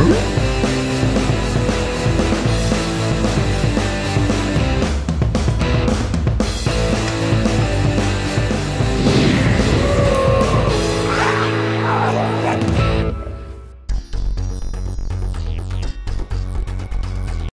Huh?